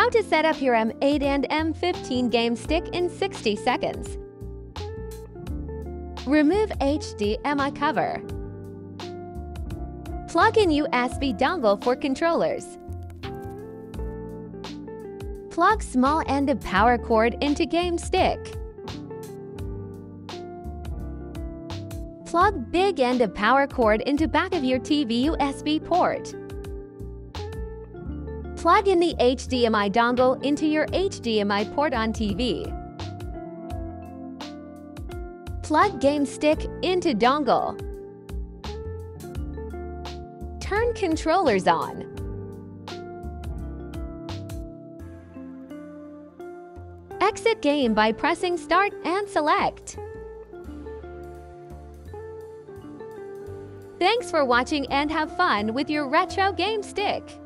How to set up your M8 and M15 game stick in 60 seconds. Remove HDMI cover. Plug in USB dongle for controllers. Plug small end of power cord into game stick. Plug big end of power cord into back of your TV USB port. Plug in the HDMI dongle into your HDMI port on TV. Plug game stick into dongle. Turn controllers on. Exit game by pressing start and select. Thanks for watching and have fun with your retro game stick.